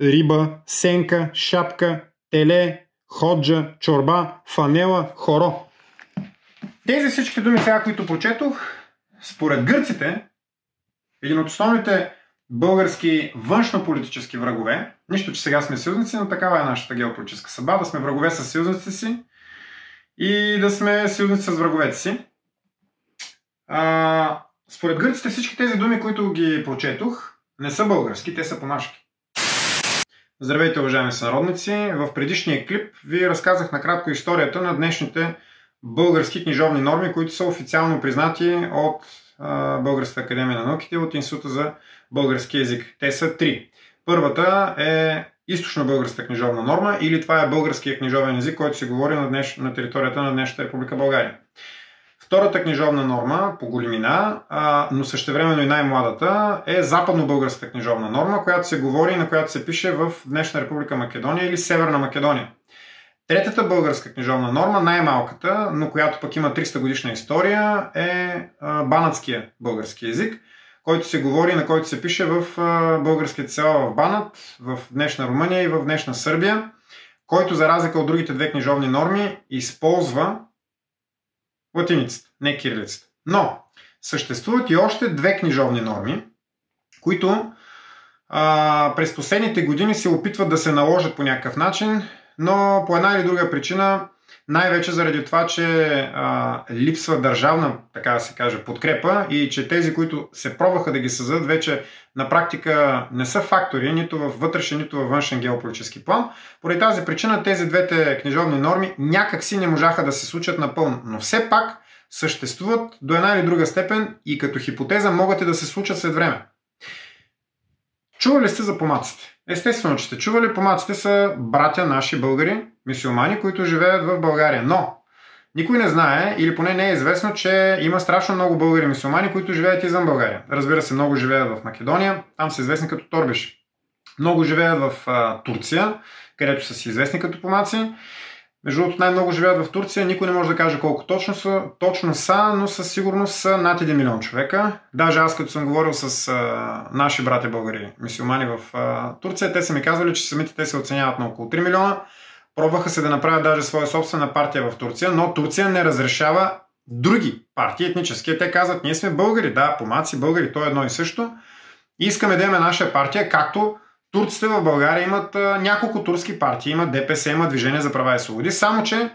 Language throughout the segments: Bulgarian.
риба, сенка, шапка, теле, ходжа, чорба, фанела, хоро. Тези всички думи сега, които прочетох, според гърците, един от основните български външнополитически врагове, нищо, че сега сме съюзници, но такава е нашата геополитическа съдба, да сме врагове с съюзниците си и да сме съюзници с враговете си. А, според гърците всички тези думи, които ги прочетох, не са български, те са помашки. Здравейте, уважаеми сънародници! В предишния клип ви разказах накратко историята на днешните български книжовни норми, които са официално признати от Българската академия на науките от Института за български язик. Те са три. Първата е източна българска книжовна норма или това е българския книжовен език, който се говори на, днеш, на територията на днешната Република България. Втората книжовна норма по големина, а, но същевременно и най-младата, е западно-българската книжовна норма, която се говори и на която се пише в днешна Република Македония или Северна Македония. Третата българска книжовна норма, най-малката, но която пък има 300 годишна история, е банатския български язик, който се говори и на който се пише в българските села в Банат, в днешна Румъния и в днешна Сърбия, който за разлика от другите две книжовни норми използва латиницата, не кирилицата. Но съществуват и още две книжовни норми, които а, през последните години се опитват да се наложат по някакъв начин но по една или друга причина, най-вече заради това, че а, липсва държавна, така да се каже, подкрепа и че тези, които се пробваха да ги създадат, вече на практика не са фактори, нито във вътрешен, нито във външен геополитически план. Поради тази причина тези двете книжовни норми някак си не можаха да се случат напълно, но все пак съществуват до една или друга степен и като хипотеза могат и да се случат след време. Чували сте за помаците? Естествено, че сте чували, помаците са братя наши българи, мисиомани, които живеят в България. Но никой не знае, или поне не е известно, че има страшно много българи мисиомани, които живеят извън България. Разбира се, много живеят в Македония, там са известни като торбиш. Много живеят в а, Турция, където са си известни като помаци. Между другото, най-много живеят в Турция. Никой не може да каже колко точно са, точно са, но със сигурност са над 1 милион човека. Даже аз, като съм говорил с а, наши брати българи, мисиомани в а, Турция, те са ми казвали, че самите те се оценяват на около 3 милиона. Пробваха се да направят даже своя собствена партия в Турция, но Турция не разрешава други партии етнически. Те казват, ние сме българи, да, помаци, българи, то е едно и също. И искаме да имаме наша партия, както Турците в България имат а, няколко турски партии, имат ДПС, имат Движение за права и свободи, само че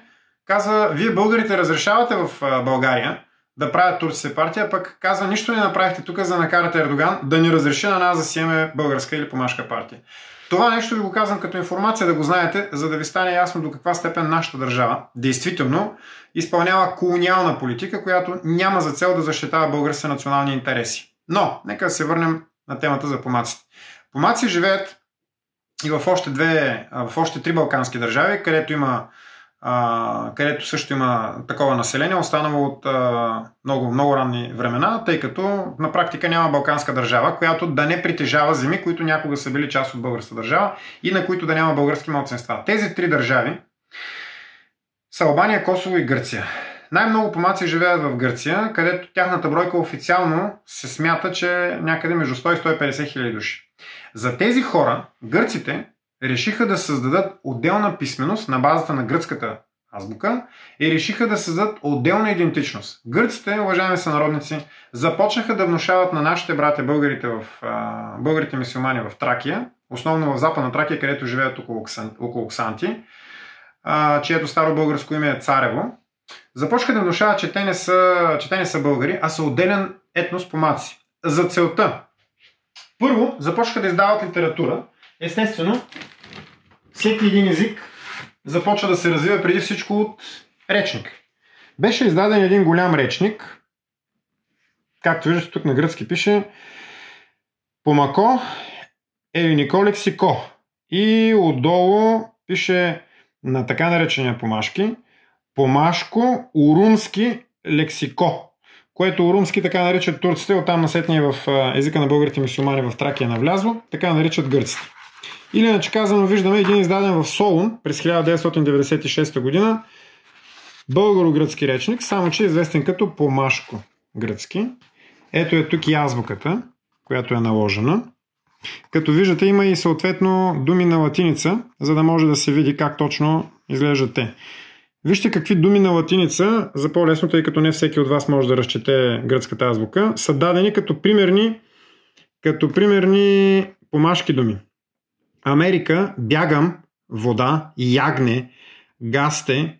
казва, вие българите разрешавате в а, България да правят турците партия, пък казва, нищо не направихте тук за да накарате Ердоган да ни разреши на нас да си имаме българска или помашка партия. Това нещо ви го казвам като информация да го знаете, за да ви стане ясно до каква степен нашата държава действително изпълнява колониална политика, която няма за цел да защитава българските национални интереси. Но, нека да се върнем на темата за помаците. Помаци живеят и в още две, в още три балкански държави, където има а, където също има такова население, останало от а, много, много ранни времена, тъй като на практика няма балканска държава, която да не притежава земи, които някога са били част от българска държава и на които да няма български младсенства. Тези три държави са Албания, Косово и Гърция. Най-много помаци живеят в Гърция, където тяхната бройка официално се смята, че някъде между 100 и 150 хиляди души. За тези хора гърците решиха да създадат отделна писменост на базата на гръцката азбука и решиха да създадат отделна идентичност. Гърците, уважаеми сънародници, започнаха да внушават на нашите братя българите, в, а, българите мисиомани в Тракия, основно в западна Тракия, където живеят около, около Ксанти, а, чието старо българско име е Царево, започнаха да внушават, че те не са, че те не са българи, а са отделен етнос помаци. За целта първо, започнаха да издават литература. Естествено, всеки един език започва да се развива преди всичко от речник. Беше издаден един голям речник, както виждате тук на гръцки пише Помако Елинико лексико. И отдолу пише на така наречения помашки Помашко урумски лексико което урумски така наричат турците, оттам насетния в езика на българите мусулмани в Тракия навлязло, така наричат гърците. Или иначе казано, виждаме един издаден в Солун през 1996 година българо-гръцки речник, само че е известен като помашко гръцки. Ето е тук и азбуката, която е наложена. Като виждате, има и съответно думи на латиница, за да може да се види как точно изглеждат те. Вижте какви думи на латиница, за по-лесно, тъй като не всеки от вас може да разчете гръцката азбука, са дадени като примерни, като примерни помашки думи. Америка, бягам, вода, ягне, гасте,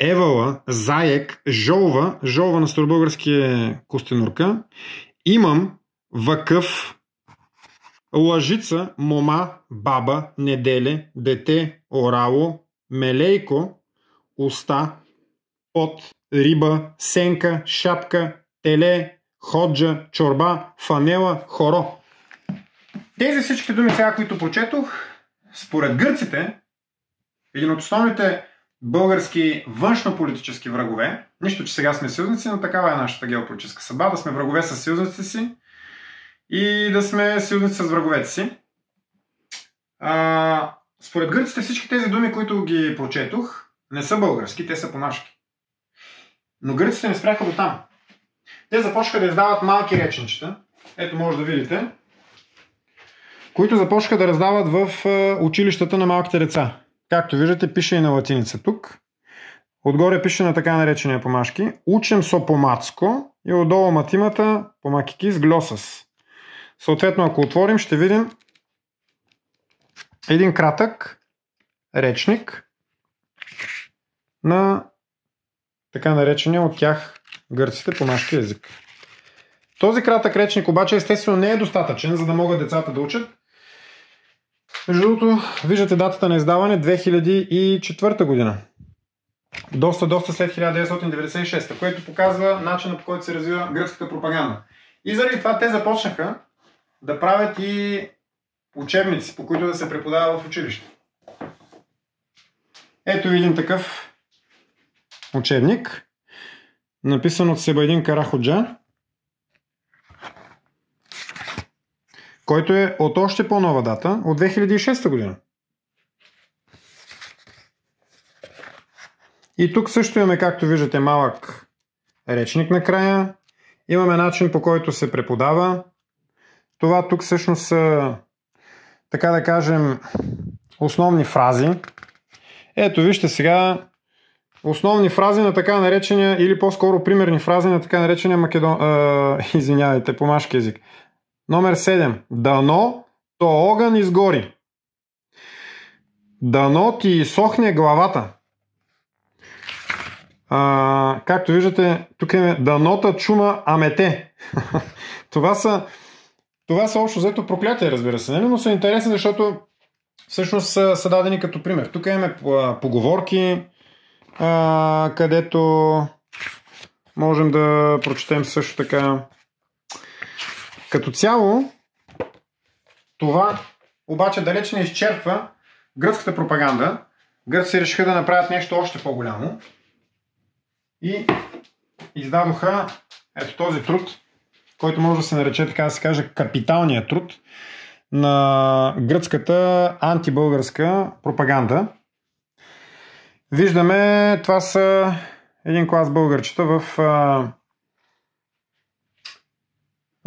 евала, заек, жолва, жолва на старобългарски костенурка, имам, въкъв, лъжица, мома, баба, неделе, дете, орало, мелейко, уста, пот, риба, сенка, шапка, теле, ходжа, чорба, фанела, хоро. Тези всички думи сега, които прочетох, според гърците, един от основните български външно-политически врагове, нищо, че сега сме съюзници, но такава е нашата геополитическа съдба, да сме врагове с съюзниците си и да сме съюзници с враговете си. А, според гърците всички тези думи, които ги прочетох, не са български, те са помашки. Но гърците не спряха до там. Те започнаха да издават малки реченчета. Ето може да видите които започнаха да раздават в е, училищата на малките деца. Както виждате, пише и на латиница тук. Отгоре пише на така наречения помашки. Учем со помацко и отдолу матимата помакики глосас. Съответно, ако отворим, ще видим един кратък речник на така наречения от тях гърците помашки език. Този кратък речник обаче естествено не е достатъчен, за да могат децата да учат, между другото, виждате датата на издаване 2004 година. Доста, доста след 1996, което показва начина по който се развива гръцката пропаганда. И заради това те започнаха да правят и учебници, по които да се преподава в училище. Ето един такъв учебник, написан от Себайдин Караходжа. Който е от още по-нова дата, от 2006 година. И тук също имаме, както виждате, малък речник накрая. Имаме начин по който се преподава. Това тук всъщност са, така да кажем, основни фрази. Ето вижте сега основни фрази на така наречения, или по-скоро примерни фрази на така наречения македон... А, извинявайте, помашки език. Номер 7. Дано то огън изгори. Дано ти сохне главата. А, както виждате, тук е данота чума амете. това са това са общо взето проклятия, разбира се, нали? но са интересни, защото всъщност са, са дадени като пример. Тук имаме поговорки, а, където можем да прочетем също така като цяло, това обаче далеч не изчерпва гръцката пропаганда. Гръци решиха да направят нещо още по-голямо и издадоха ето този труд, който може да се нарече, така да се каже, капиталния труд на гръцката антибългарска пропаганда. Виждаме, това са един клас българчета в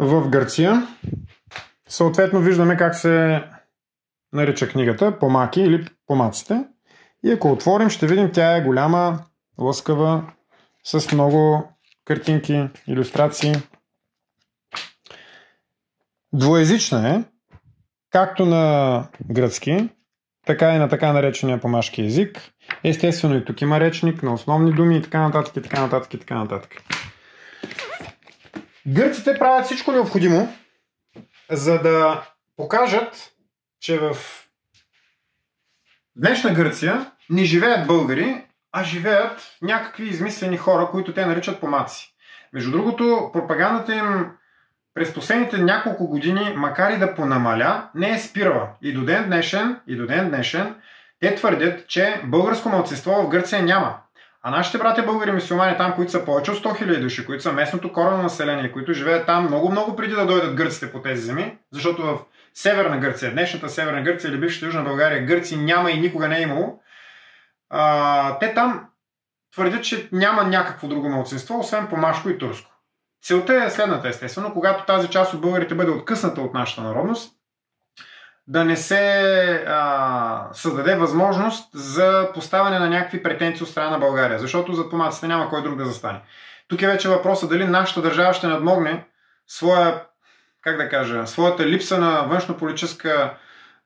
в Гърция. Съответно виждаме как се нарича книгата Помаки или Помаците. И ако отворим, ще видим, тя е голяма, лъскава, с много картинки, иллюстрации. Двоезична е, както на гръцки, така и на така наречения помашки език. Естествено и тук има речник на основни думи и така нататък, и така нататък, и така нататък. Гърците правят всичко необходимо, за да покажат, че в днешна Гърция не живеят българи, а живеят някакви измислени хора, които те наричат помаци. Между другото, пропагандата им през последните няколко години, макар и да понамаля, не е спирала. И до ден днешен, и до ден днешен, те твърдят, че българско младсинство в Гърция няма. А нашите братя българи мусулмани там, които са повече от 100 000 души, които са местното корено население, които живеят там много-много преди да дойдат гърците по тези земи, защото в Северна Гърция, днешната Северна Гърция или бившата Южна България, Гърци няма и никога не е имало, а, те там твърдят, че няма някакво друго младсинство, освен помашко и турско. Целта е следната, естествено, когато тази част от българите бъде откъсната от нашата народност, да не се а, създаде възможност за поставяне на някакви претенции от страна на България, защото за помаците няма кой друг да застане. Тук е вече въпросът дали нашата държава ще надмогне своя, как да кажа, своята липса на външно-политическа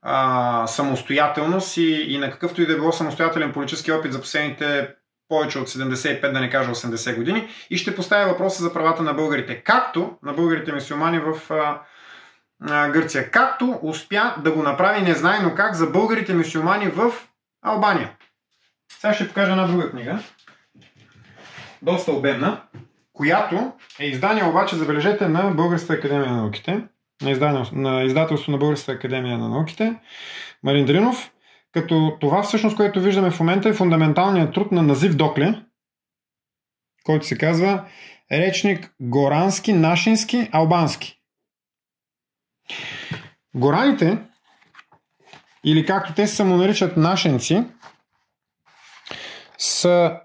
а, самостоятелност и, и на какъвто и да е било самостоятелен политически опит за последните повече от 75, да не кажа 80 години, и ще поставя въпроса за правата на българите, както на българите мусулмани в а, Гърция, както успя да го направи незнайно как за българите мусулмани в Албания. Сега ще покажа една друга книга, доста обемна, която е издание обаче, забележете, на Българската академия на науките, на, издание, на издателство на Българската академия на науките, Марин Дринов, като това всъщност, което виждаме в момента е фундаменталният труд на Назив Докле, който се казва Речник Горански, Нашински, Албански. Гораните, или както те се самонаричат нашенци, са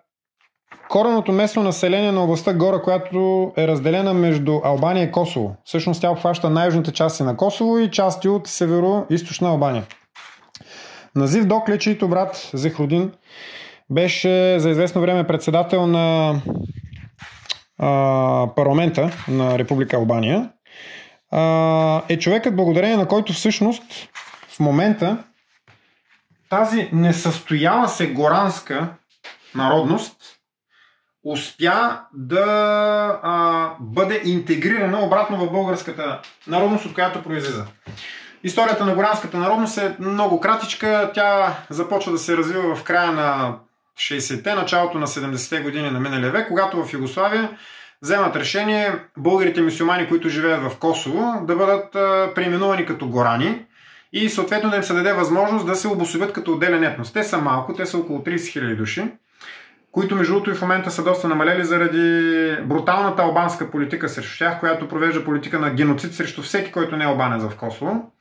Кореното местно население на областта Гора, която е разделена между Албания и Косово. Всъщност тя обхваща най-южните части на Косово и части от северо-источна Албания. Назив Докле, чийто брат Зехрудин беше за известно време председател на а, парламента на Република Албания, е човекът, благодарение на който всъщност в момента тази несъстояла се горанска народност успя да а, бъде интегрирана обратно в българската народност, от която произлиза. Историята на горанската народност е много кратичка. Тя започва да се развива в края на 60-те, началото на 70-те години на миналия век, когато в Югославия вземат решение българите мусулмани, които живеят в Косово, да бъдат преименувани като горани и съответно да им се даде възможност да се обособят като отделен етнос. Те са малко, те са около 30 000 души които между другото и в момента са доста намалели заради бруталната албанска политика срещу тях, която провежда политика на геноцид срещу всеки, който не е албанец в Косово.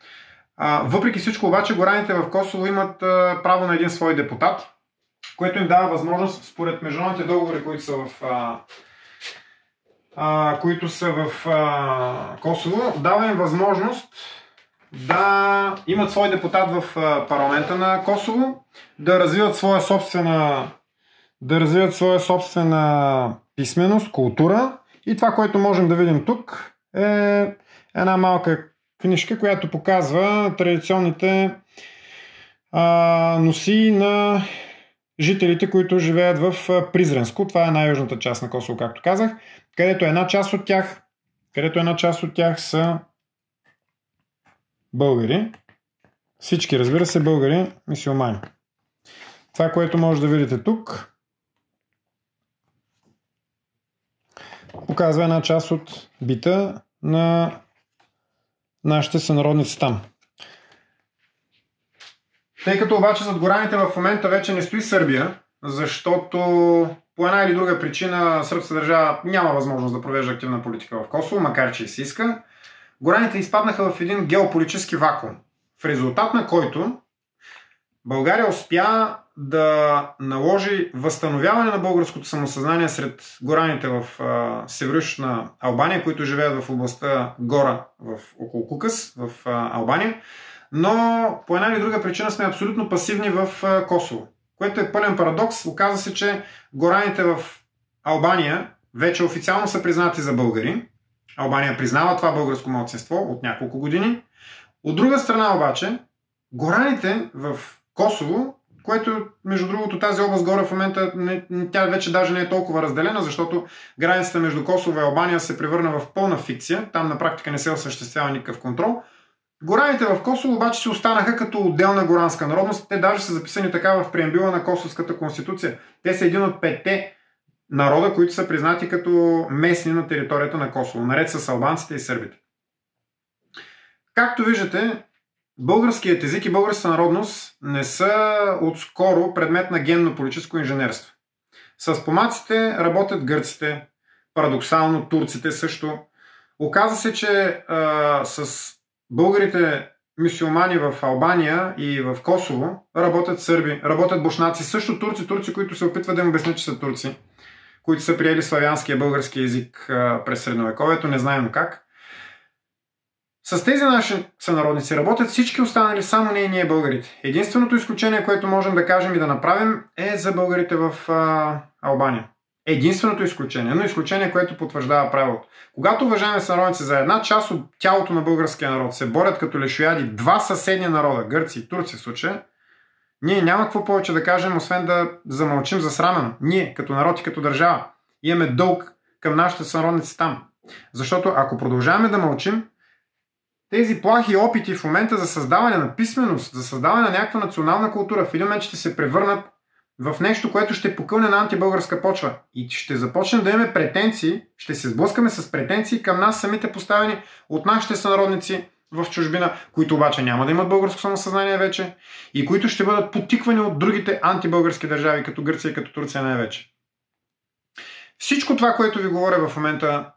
Въпреки всичко обаче, гораните в Косово имат право на един свой депутат, което им дава възможност, според международните договори, които са в, които са в Косово, дава им възможност да имат свой депутат в парламента на Косово, да развиват своя собствена да развият своя собствена писменост, култура. И това, което можем да видим тук е една малка книжка, която показва традиционните а, носи на жителите, които живеят в Призренско. Това е най-южната част на Косово, както казах, където една част от тях, където една част от тях са българи. Всички, разбира се, българи, мисиомани. Това, което може да видите тук, показва една част от бита на нашите сънародници там. Тъй като обаче зад гораните в момента вече не стои Сърбия, защото по една или друга причина сръбска държава няма възможност да провежда активна политика в Косово, макар че и си иска, гораните изпаднаха в един геополитически вакуум, в резултат на който България успя да наложи възстановяване на българското самосъзнание сред гораните в северична Албания, които живеят в областта Гора, в около Кукъс, в а, Албания. Но по една или друга причина сме абсолютно пасивни в Косово, което е пълен парадокс. Оказва се, че гораните в Албания вече официално са признати за българи. Албания признава това българско младсинство от няколко години. От друга страна обаче, гораните в Косово което, между другото, тази област горе в момента, не, тя вече даже не е толкова разделена, защото границата между Косово и Албания се превърна в пълна фикция. Там на практика не се осъществява никакъв контрол. Гораните в Косово обаче се останаха като отделна горанска народност. Те даже са записани така в преембила на Косовската конституция. Те са един от петте народа, които са признати като местни на територията на Косово, наред с албанците и сърбите. Както виждате, Българският език и българската народност не са отскоро предмет на генно-политическо инженерство. С помаците работят гърците, парадоксално турците също. Оказва се, че а, с българите мусулмани в Албания и в Косово работят сърби, работят бушнаци, също турци, турци, които се опитват да им обяснят, че са турци, които са приели славянския български язик през средновековието, не знаем как. С тези наши сънародници работят всички останали, само не и ние българите. Единственото изключение, което можем да кажем и да направим е за българите в а, Албания. Единственото изключение, но изключение, което потвърждава правилото. Когато уважаеми сънародници за една част от тялото на българския народ се борят като лешояди два съседни народа, гърци и турци в случая, ние няма какво повече да кажем, освен да замълчим засрамено. Ние, като народ и като държава, имаме дълг към нашите сънародници там. Защото ако продължаваме да мълчим, тези плахи опити в момента за създаване на писменост, за създаване на някаква национална култура, в един момент ще се превърнат в нещо, което ще покълне на антибългарска почва. И ще започнем да имаме претенции, ще се сблъскаме с претенции към нас самите поставени от нашите сънародници в чужбина, които обаче няма да имат българско самосъзнание вече и които ще бъдат потиквани от другите антибългарски държави, като Гърция и като Турция най-вече. Всичко това, което ви говоря в момента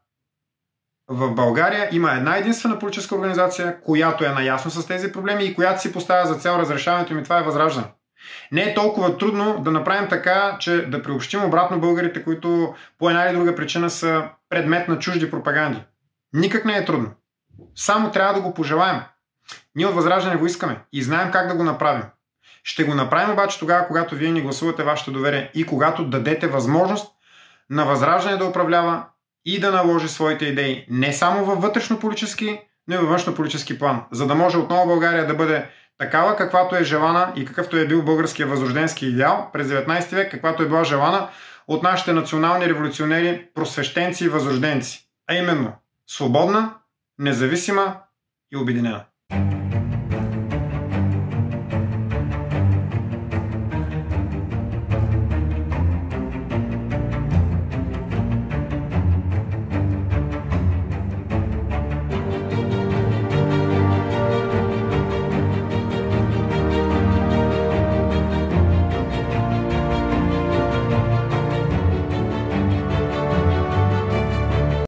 в България има една единствена политическа организация, която е наясно с тези проблеми и която си поставя за цел разрешаването им и това е възраждане. Не е толкова трудно да направим така, че да приобщим обратно българите, които по една или друга причина са предмет на чужди пропаганди. Никак не е трудно. Само трябва да го пожелаем. Ние от Възраждане го искаме и знаем как да го направим. Ще го направим обаче тогава, когато вие ни гласувате вашето доверие и когато дадете възможност на Възраждане да управлява и да наложи своите идеи не само във вътрешно-политически, но и във външно-политически план, за да може отново България да бъде такава, каквато е желана и какъвто е бил българския възрожденски идеал през 19 век, каквато е била желана от нашите национални революционери, просвещенци и възрожденци. А именно свободна, независима и обединена.